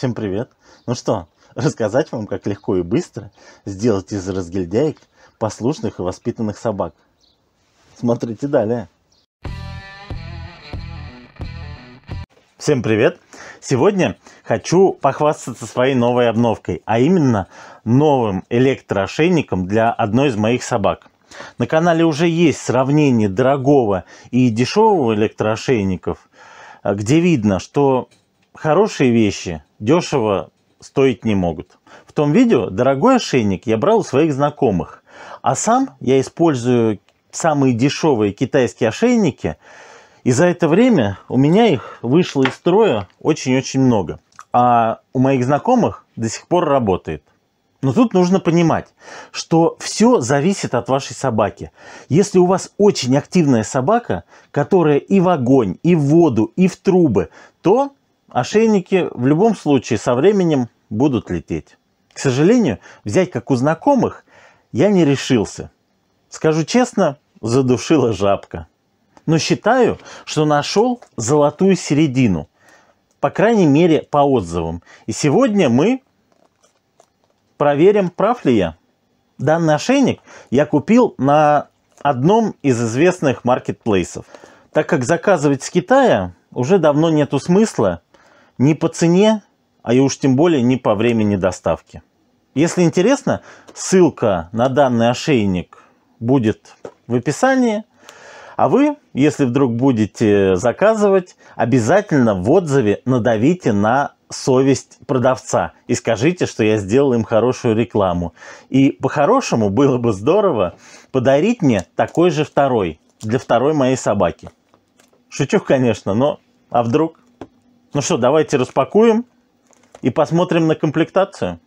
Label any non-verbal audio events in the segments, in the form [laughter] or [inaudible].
Всем привет! Ну что, рассказать вам, как легко и быстро сделать из разгильдяек послушных и воспитанных собак. Смотрите далее. Всем привет! Сегодня хочу похвастаться своей новой обновкой, а именно новым электроошейником для одной из моих собак. На канале уже есть сравнение дорогого и дешевого электроошейников, где видно, что хорошие вещи дешево стоить не могут. В том видео дорогой ошейник я брал у своих знакомых, а сам я использую самые дешевые китайские ошейники, и за это время у меня их вышло из строя очень-очень много. А у моих знакомых до сих пор работает. Но тут нужно понимать, что все зависит от вашей собаки. Если у вас очень активная собака, которая и в огонь, и в воду, и в трубы, то ошейники в любом случае со временем будут лететь. К сожалению, взять как у знакомых я не решился. Скажу честно, задушила жабка. Но считаю, что нашел золотую середину. По крайней мере, по отзывам. И сегодня мы проверим, прав ли я. Данный ошейник я купил на одном из известных маркетплейсов. Так как заказывать с Китая уже давно нету смысла ни по цене, а и уж тем более не по времени доставки. Если интересно, ссылка на данный ошейник будет в описании. А вы, если вдруг будете заказывать, обязательно в отзыве надавите на совесть продавца и скажите, что я сделал им хорошую рекламу. И по-хорошему было бы здорово подарить мне такой же второй для второй моей собаки. Шучу, конечно, но а вдруг? Ну что, давайте распакуем и посмотрим на комплектацию.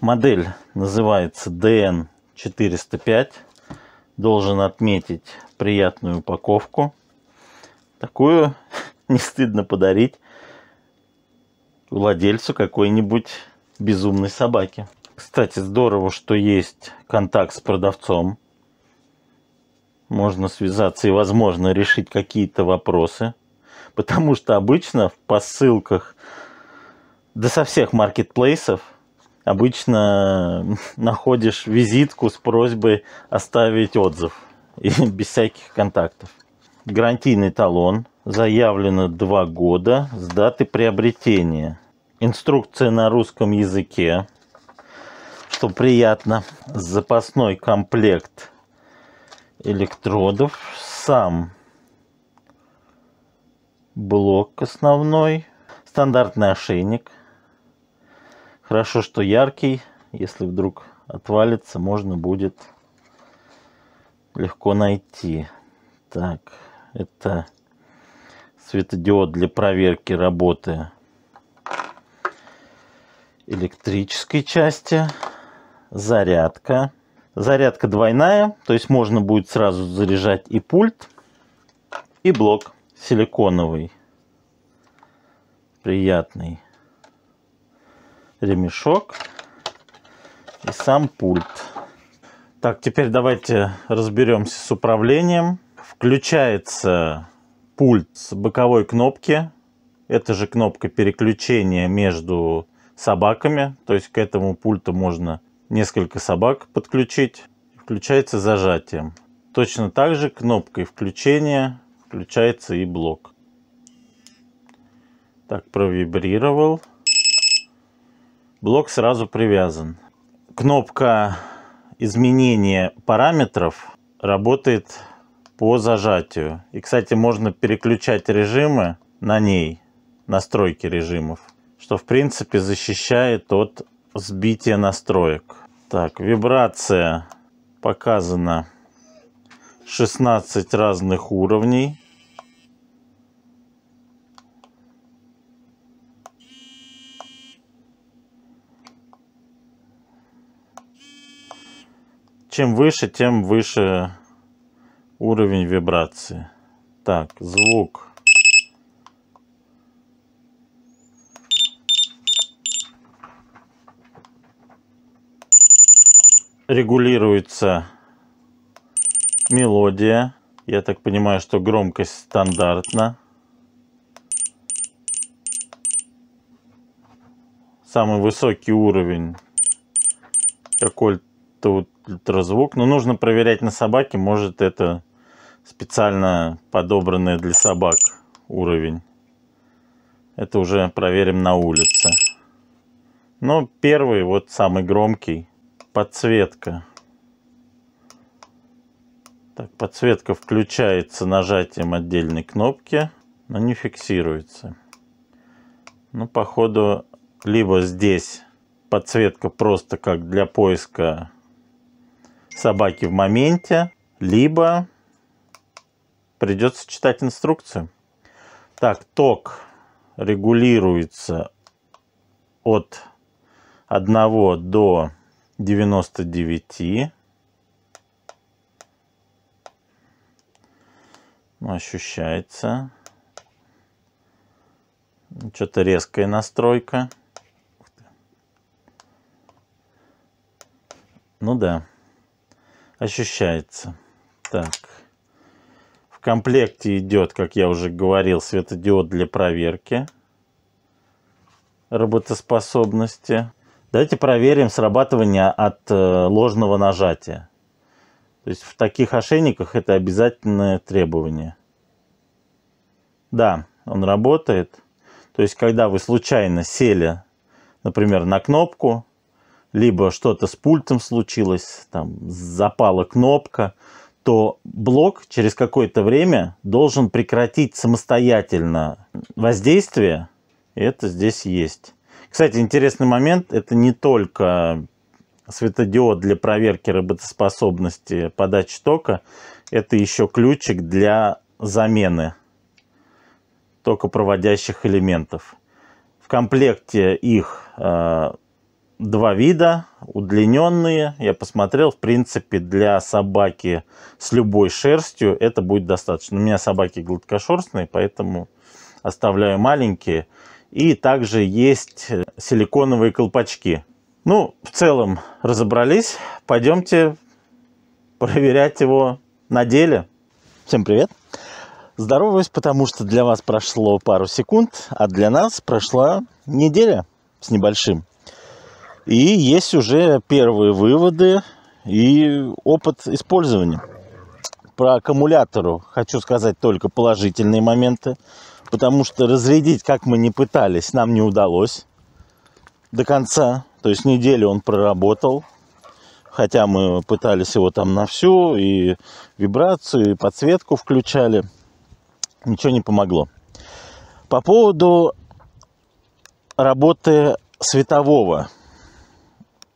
Модель называется DN405. Должен отметить приятную упаковку. Такую [laughs] не стыдно подарить владельцу какой-нибудь безумной собаки. Кстати, здорово, что есть контакт с продавцом. Можно связаться и, возможно, решить какие-то вопросы. Потому что обычно в посылках, да со всех маркетплейсов, обычно [laughs] находишь визитку с просьбой оставить отзыв. [laughs] И без всяких контактов. Гарантийный талон – Заявлено два года с даты приобретения. Инструкция на русском языке, что приятно. Запасной комплект электродов. Сам блок основной. Стандартный ошейник. Хорошо, что яркий. Если вдруг отвалится, можно будет легко найти. Так, это светодиод для проверки работы электрической части, зарядка. Зарядка двойная, то есть можно будет сразу заряжать и пульт, и блок силиконовый. Приятный ремешок и сам пульт. Так, теперь давайте разберемся с управлением. Включается пульт с боковой кнопки. Это же кнопка переключения между собаками. То есть к этому пульту можно несколько собак подключить. Включается зажатием. Точно так же кнопкой включения включается и блок. Так, провибрировал. Блок сразу привязан. Кнопка изменения параметров работает по зажатию. И, кстати, можно переключать режимы на ней, настройки режимов, что, в принципе, защищает от сбития настроек. Так, вибрация показана 16 разных уровней. Чем выше, тем выше уровень вибрации. Так, звук. Регулируется мелодия. Я так понимаю, что громкость стандартна. самый высокий уровень какой-то ультразвук. Но нужно проверять на собаке, может это специально подобранный для собак уровень. Это уже проверим на улице. Но первый, вот самый громкий, подсветка. Так, подсветка включается нажатием отдельной кнопки, но не фиксируется. Ну, походу, либо здесь подсветка просто как для поиска собаки в моменте, либо придется читать инструкцию. Так, ток регулируется от 1 до 99. Ощущается. Что-то резкая настройка. Ну да, ощущается. Так. В комплекте идет, как я уже говорил, светодиод для проверки работоспособности. Давайте проверим срабатывание от э, ложного нажатия. То есть в таких ошейниках это обязательное требование. Да, он работает. То есть когда вы случайно сели, например, на кнопку, либо что-то с пультом случилось, там запала кнопка, то блок через какое-то время должен прекратить самостоятельно воздействие. И это здесь есть. Кстати, интересный момент. Это не только светодиод для проверки работоспособности подачи тока. Это еще ключик для замены токопроводящих элементов. В комплекте их э, два вида, удлиненные. Я посмотрел, в принципе, для собаки с любой шерстью это будет достаточно. У меня собаки гладкошерстные, поэтому оставляю маленькие. И также есть силиконовые колпачки. Ну, в целом разобрались. Пойдемте проверять его на деле. Всем привет! Здороваюсь, потому что для вас прошло пару секунд, а для нас прошла неделя с небольшим. И есть уже первые выводы и опыт использования. Про аккумулятору хочу сказать только положительные моменты, потому что разрядить, как мы не пытались, нам не удалось до конца. То есть неделю он проработал, хотя мы пытались его там на всю, и вибрацию, и подсветку включали. Ничего не помогло. По поводу работы светового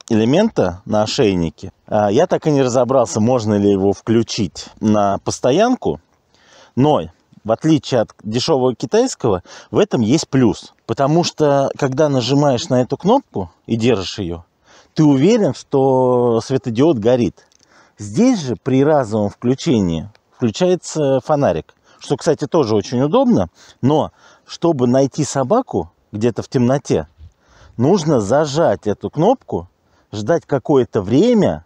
элемента на ошейнике. А, я так и не разобрался, можно ли его включить на постоянку, но в отличие от дешевого китайского, в этом есть плюс. Потому что, когда нажимаешь на эту кнопку и держишь ее, ты уверен, что светодиод горит. Здесь же при разовом включении включается фонарик. Что, кстати, тоже очень удобно. Но чтобы найти собаку где-то в темноте, нужно зажать эту кнопку ждать какое-то время,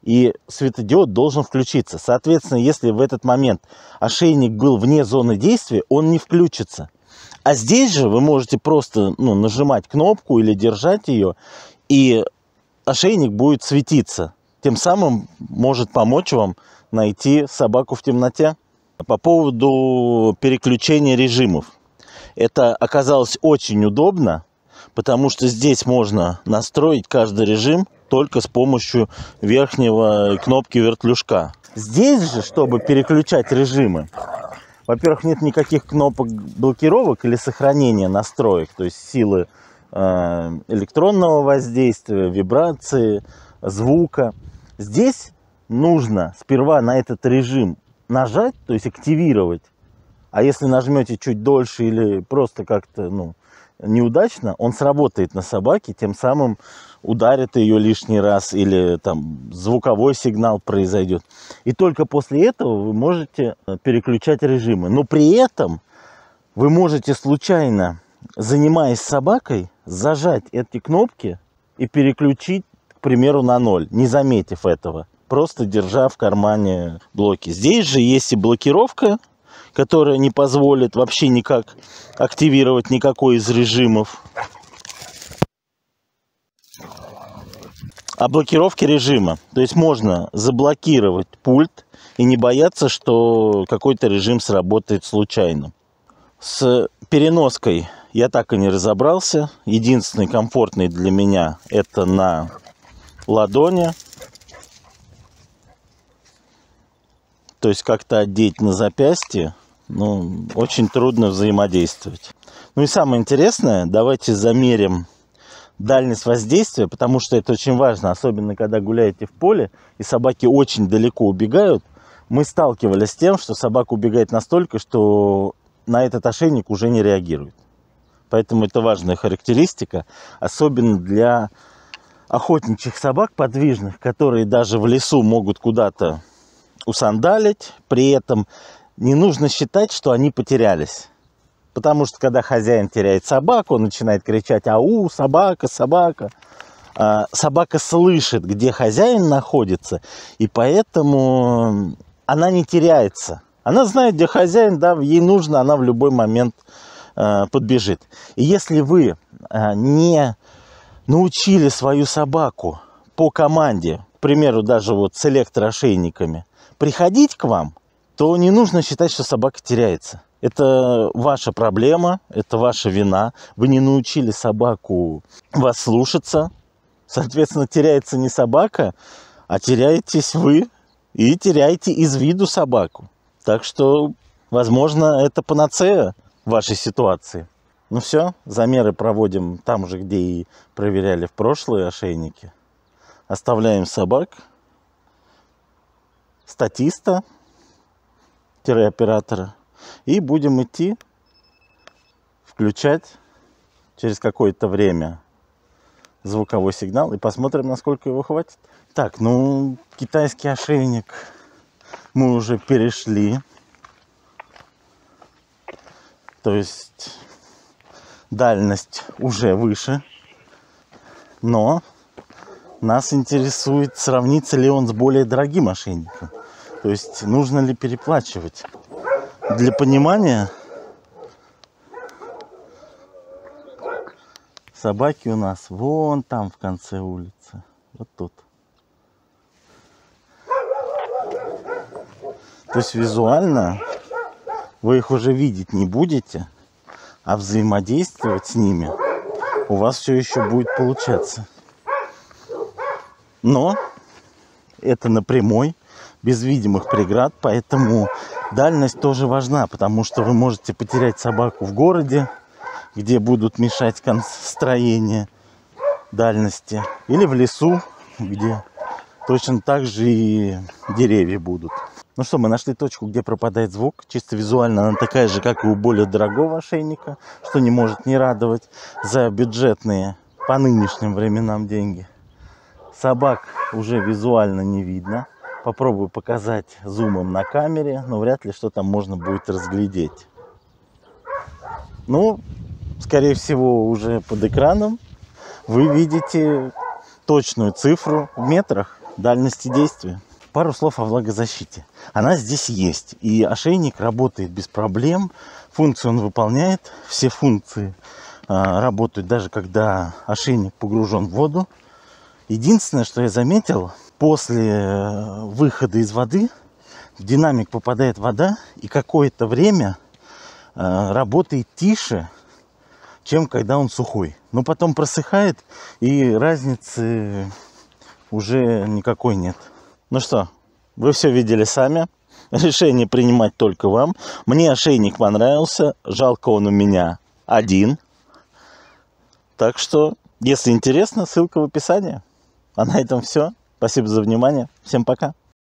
и светодиод должен включиться. Соответственно, если в этот момент ошейник был вне зоны действия, он не включится. А здесь же вы можете просто ну, нажимать кнопку или держать ее, и ошейник будет светиться. Тем самым может помочь вам найти собаку в темноте. По поводу переключения режимов. Это оказалось очень удобно потому что здесь можно настроить каждый режим только с помощью верхнего кнопки вертлюжка. Здесь же, чтобы переключать режимы, во-первых, нет никаких кнопок блокировок или сохранения настроек, то есть силы э, электронного воздействия, вибрации, звука. Здесь нужно сперва на этот режим нажать, то есть активировать. А если нажмете чуть дольше или просто как-то ну, неудачно, он сработает на собаке, тем самым ударит ее лишний раз или там звуковой сигнал произойдет. И только после этого вы можете э, переключать режимы. Но при этом вы можете случайно, занимаясь собакой, зажать эти кнопки и переключить, к примеру, на ноль, не заметив этого просто держа в кармане блоки. Здесь же есть и блокировка которая не позволит вообще никак активировать никакой из режимов. о блокировке режима. То есть можно заблокировать пульт и не бояться, что какой-то режим сработает случайно. С переноской я так и не разобрался. Единственный комфортный для меня это на ладони. То есть как-то одеть на запястье, ну, очень трудно взаимодействовать. Ну и самое интересное, давайте замерим дальность воздействия, потому что это очень важно, особенно когда гуляете в поле, и собаки очень далеко убегают. Мы сталкивались с тем, что собака убегает настолько, что на этот ошейник уже не реагирует. Поэтому это важная характеристика, особенно для охотничьих собак подвижных, которые даже в лесу могут куда-то усандалить. При этом не нужно считать, что они потерялись. Потому что когда хозяин теряет собаку, он начинает кричать «Ау, собака, собака!» а, Собака слышит, где хозяин находится, и поэтому она не теряется. Она знает, где хозяин, да, ей нужно, она в любой момент э, подбежит. И если вы э, не научили свою собаку по команде, к примеру, даже вот с электроошейниками, приходить к вам, то не нужно считать, что собака теряется. Это ваша проблема, это ваша вина. Вы не научили собаку вас слушаться. Соответственно, теряется не собака, а теряетесь вы и теряете из виду собаку. Так что, возможно, это панацея вашей ситуации. Ну все, замеры проводим там же, где и проверяли в прошлые ошейники. Оставляем собак, статиста, оператора и будем идти включать через какое-то время звуковой сигнал и посмотрим, насколько его хватит. Так, ну, китайский ошейник мы уже перешли. То есть дальность уже выше. Но нас интересует, сравнится ли он с более дорогим ошейником. То есть нужно ли переплачивать. Для понимания, собаки у нас вон там в конце улицы. Вот тут. То есть визуально вы их уже видеть не будете, а взаимодействовать с ними у вас все еще будет получаться. Но это напрямой, без видимых преград, поэтому дальность тоже важна, потому что вы можете потерять собаку в городе, где будут мешать строение дальности, или в лесу, где точно так же и деревья будут. Ну что, мы нашли точку, где пропадает звук. Чисто визуально она такая же, как и у более дорогого ошейника, что не может не радовать за бюджетные по нынешним временам деньги. Собак уже визуально не видно. Попробую показать зумом на камере, но вряд ли что там можно будет разглядеть. Ну, скорее всего, уже под экраном вы видите точную цифру в метрах дальности действия. Пару слов о влагозащите. Она здесь есть. И ошейник работает без проблем. Функцию он выполняет. Все функции а, работают даже когда ошейник погружен в воду. Единственное, что я заметил, после э, выхода из воды в динамик попадает вода и какое-то время э, работает тише, чем когда он сухой. Но потом просыхает и разницы уже никакой нет. Ну что, вы все видели сами. Решение принимать только вам. Мне ошейник понравился. Жалко он у меня один. Так что, если интересно, ссылка в описании. А на этом все. Спасибо за внимание. Всем пока.